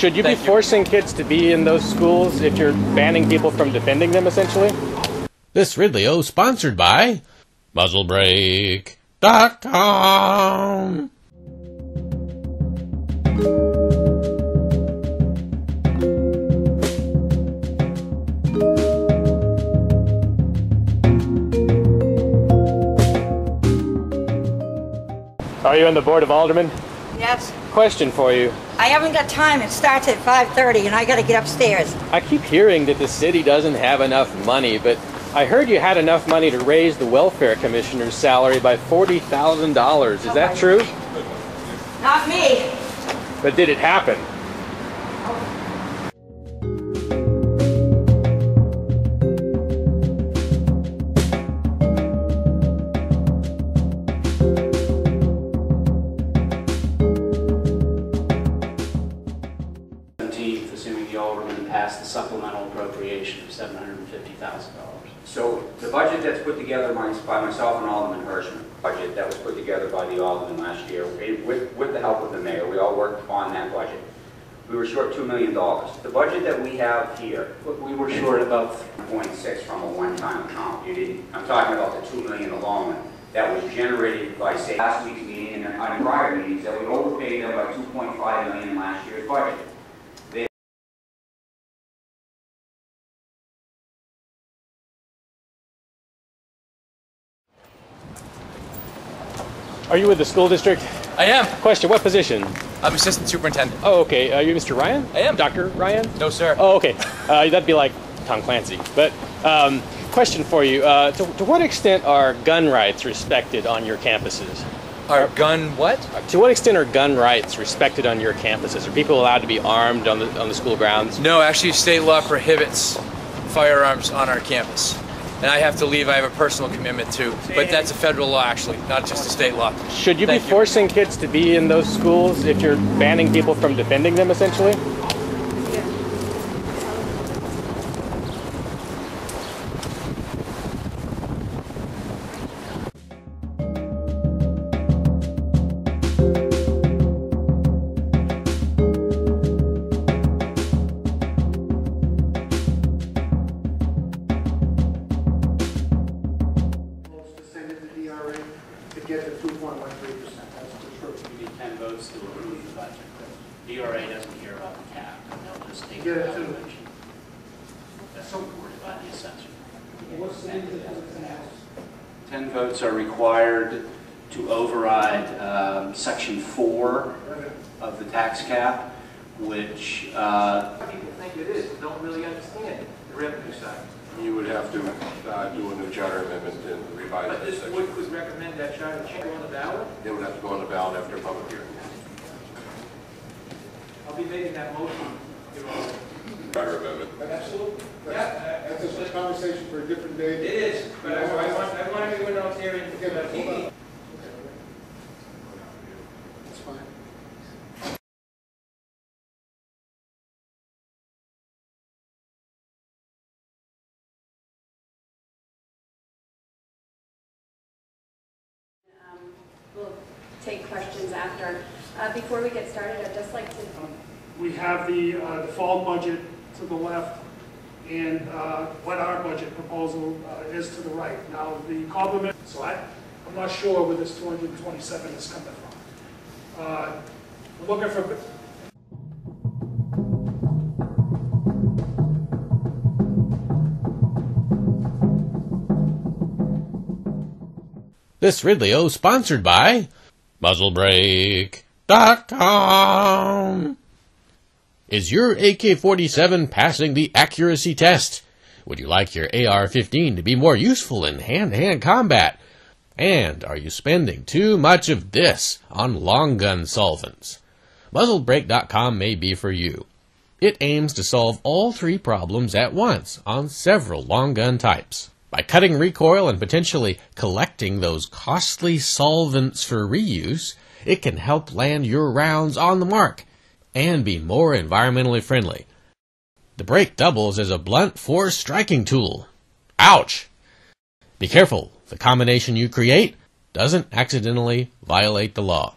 Should you Thank be you. forcing kids to be in those schools if you're banning people from defending them, essentially? This Ridley-O sponsored by MuzzleBreak.com. Are you on the board of aldermen? Yes. Question for you. I haven't got time. It starts at 5:30 and I got to get upstairs. I keep hearing that the city doesn't have enough money, but I heard you had enough money to raise the welfare commissioner's salary by $40,000. Is that oh true? Not me. But did it happen? Thousand dollars. So the budget that's put together by myself and Alderman Hirschman, budget that was put together by the Alderman last year, with, with the help of the mayor, we all worked on that budget. We were short $2 million. The budget that we have here, we were short about, 0.6 from a one-time account. You didn't, I'm talking about the 2 million alone that was generated by, say, last week's meeting and on prior meetings, that we overpaid them by 2.5 million in last year's budget. Are you with the school district? I am. Question, what position? I'm assistant superintendent. Oh, okay. Are you Mr. Ryan? I am. Dr. Ryan? No, sir. Oh, okay. Uh, that'd be like Tom Clancy. But um, question for you: uh, to, to what extent are gun rights respected on your campuses? Our gun what? To what extent are gun rights respected on your campuses? Are people allowed to be armed on the on the school grounds? No, actually, state law prohibits firearms on our campus. And I have to leave. I have a personal commitment too. But that's a federal law, actually, not just a state law. Should you Thank be you. forcing kids to be in those schools if you're banning people from defending them, essentially? Get the two point one three percent, that's for sure. we need ten votes to approve the budget. DRA doesn't hear about the cap, and they'll just take Get the it to- valuation. That's supported by the assessor. What's the needs of the house? Ten votes are required to override um, section four of the tax cap, which uh, People think it is, but don't really understand the revenue side. You would have to uh, do a new charter amendment and revise But that this section. would, would recommend that charter change on the ballot. It would have to go on the ballot after a public hearing. I'll be making that motion, Your Honor. Charter amendment. Absolutely. Yeah. That's a conversation for a different day. It is, but I, I want, I want everyone out here in, Okay, but hold on. That's fine. Take questions after. Uh, Before we get started, I'd just like to, We have the uh, default budget to the left and uh, what our budget proposal uh, is to the right. Now, the complement, so I, I'm not sure where this 227 is coming from. Uh, looking for, This Ridley-O sponsored by MuzzleBreak.com. Is your AK-47 passing the accuracy test? Would you like your AR-15 to be more useful in hand-to-hand combat? And are you spending too much of this on long gun solvents? MuzzleBreak.com may be for you. It aims to solve all three problems at once on several long gun types. By cutting recoil and potentially collecting those costly solvents for reuse, it can help land your rounds on the mark and be more environmentally friendly. The brake doubles as a blunt force striking tool. Ouch! Be careful, the combination you create doesn't accidentally violate the law.